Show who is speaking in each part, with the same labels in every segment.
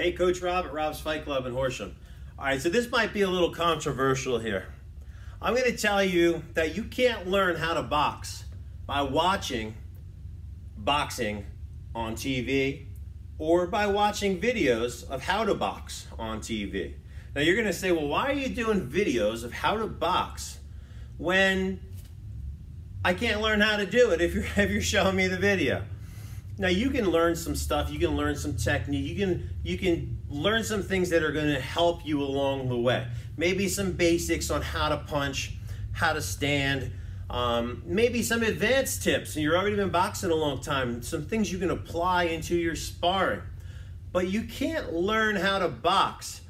Speaker 1: Hey, Coach Rob at Rob's Fight Club in Horsham. All right, so this might be a little controversial here. I'm going to tell you that you can't learn how to box by watching boxing on TV or by watching videos of how to box on TV. Now you're going to say, well, why are you doing videos of how to box when I can't learn how to do it if you're, if you're showing me the video? Now you can learn some stuff, you can learn some technique, you can you can learn some things that are going to help you along the way. Maybe some basics on how to punch, how to stand, um, maybe some advanced tips. And you've already been boxing a long time, some things you can apply into your sparring. But you can't learn how to box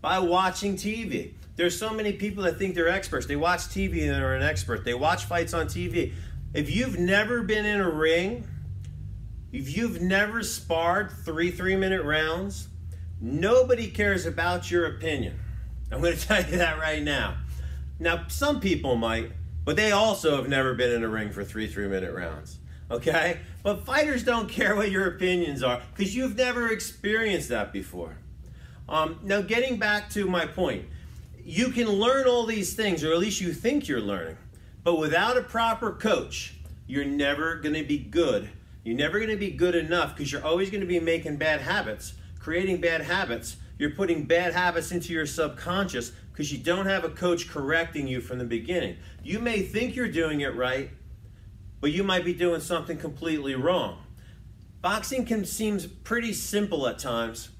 Speaker 1: by watching TV. There's so many people that think they're experts. They watch TV and they're an expert. They watch fights on TV. If you've never been in a ring if you've never sparred three three minute rounds, nobody cares about your opinion. I'm going to tell you that right now. Now, some people might, but they also have never been in a ring for three three minute rounds. Okay? But fighters don't care what your opinions are because you've never experienced that before. Um, now, getting back to my point, you can learn all these things, or at least you think you're learning, but without a proper coach, you're never going to be good you're never going to be good enough because you're always going to be making bad habits, creating bad habits. You're putting bad habits into your subconscious because you don't have a coach correcting you from the beginning. You may think you're doing it right, but you might be doing something completely wrong. Boxing can seem pretty simple at times,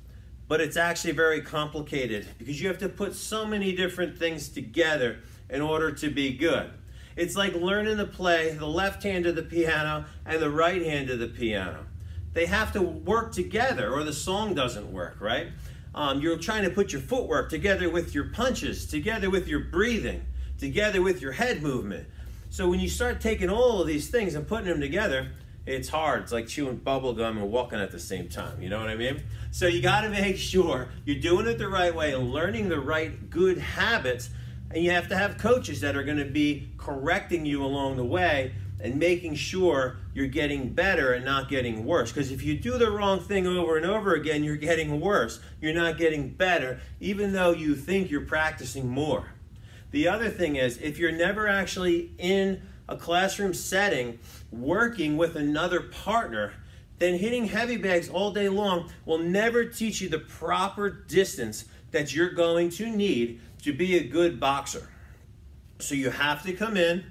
Speaker 1: but it's actually very complicated because you have to put so many different things together in order to be good. It's like learning to play the left hand of the piano and the right hand of the piano. They have to work together or the song doesn't work, right? Um, you're trying to put your footwork together with your punches, together with your breathing, together with your head movement. So when you start taking all of these things and putting them together, it's hard. It's like chewing bubble gum and walking at the same time. You know what I mean? So you got to make sure you're doing it the right way and learning the right good habits and you have to have coaches that are going to be correcting you along the way and making sure you're getting better and not getting worse. Because if you do the wrong thing over and over again, you're getting worse. You're not getting better, even though you think you're practicing more. The other thing is, if you're never actually in a classroom setting working with another partner, then hitting heavy bags all day long will never teach you the proper distance that you're going to need to be a good boxer. So you have to come in,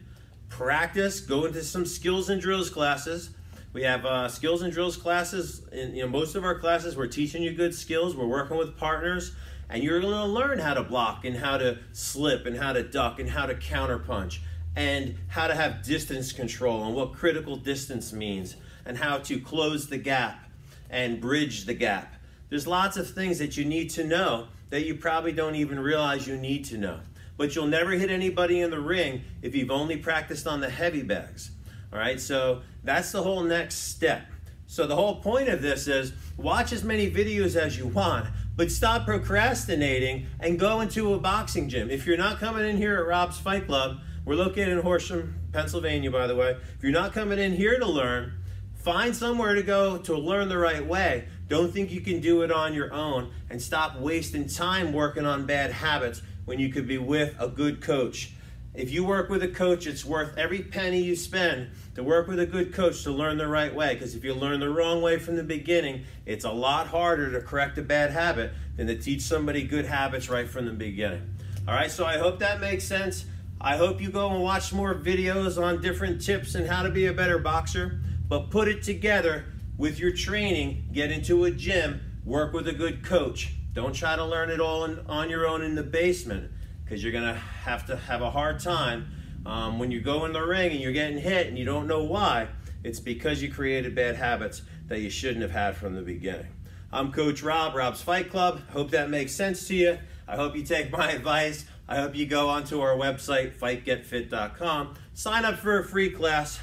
Speaker 1: practice, go into some skills and drills classes. We have uh, skills and drills classes. In you know, most of our classes, we're teaching you good skills. We're working with partners, and you're going to learn how to block and how to slip and how to duck and how to counterpunch and how to have distance control and what critical distance means and how to close the gap and bridge the gap. There's lots of things that you need to know that you probably don't even realize you need to know. But you'll never hit anybody in the ring if you've only practiced on the heavy bags. All right, so that's the whole next step. So the whole point of this is watch as many videos as you want, but stop procrastinating and go into a boxing gym. If you're not coming in here at Rob's Fight Club, we're located in Horsham, Pennsylvania, by the way. If you're not coming in here to learn, find somewhere to go to learn the right way. Don't think you can do it on your own and stop wasting time working on bad habits when you could be with a good coach. If you work with a coach, it's worth every penny you spend to work with a good coach to learn the right way. Because if you learn the wrong way from the beginning, it's a lot harder to correct a bad habit than to teach somebody good habits right from the beginning. All right, so I hope that makes sense. I hope you go and watch more videos on different tips and how to be a better boxer, but put it together with your training, get into a gym, work with a good coach. Don't try to learn it all in, on your own in the basement because you're going to have to have a hard time um, when you go in the ring and you're getting hit and you don't know why. It's because you created bad habits that you shouldn't have had from the beginning. I'm Coach Rob, Rob's Fight Club. Hope that makes sense to you. I hope you take my advice. I hope you go onto our website, fightgetfit.com, sign up for a free class,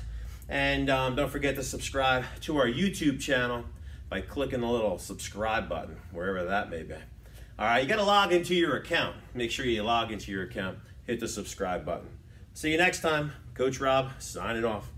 Speaker 1: and um, don't forget to subscribe to our YouTube channel by clicking the little subscribe button, wherever that may be. All right, you got to log into your account. Make sure you log into your account, hit the subscribe button. See you next time. Coach Rob, signing off.